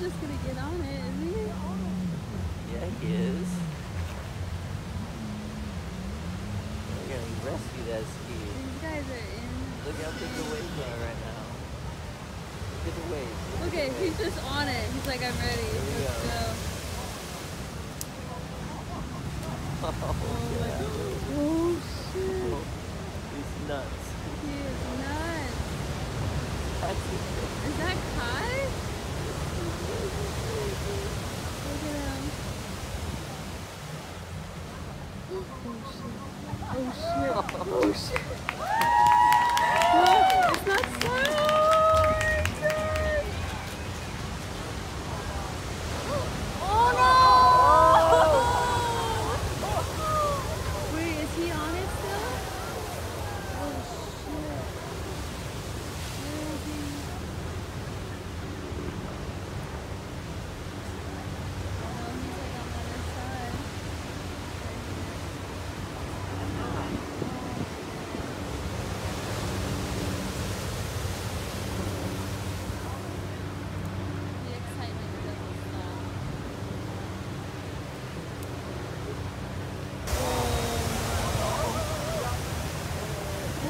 just gonna get on it, isn't he? Yeah, he is. We're gonna rescue that ski. These guys are in. Look how big the waves are right now. Look at the waves. Look Okay, the he's just on it. He's like, I'm ready. Let's go. go. Oh, Oh my yeah. Oh, oh shit. He's nuts. He is nuts. That's it. Is that Kai? Look at him. Oh shit. Oh shit. Oh. No, it's not so.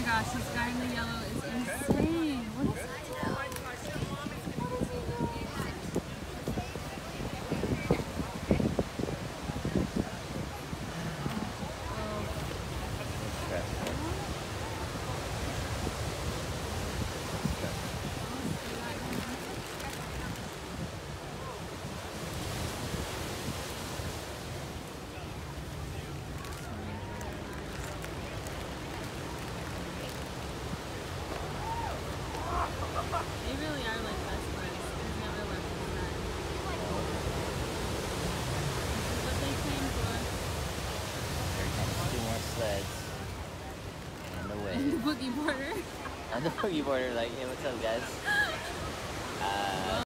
my gosh, this guy in the yellow is insane. What is he doing? What is he doing? They really are like best friends. They've never left each side. This is what they came for. Here comes two more sleds. On the way. And the boogie boarder. On the boogie boarder, like, hey, what's up, guys? Uh,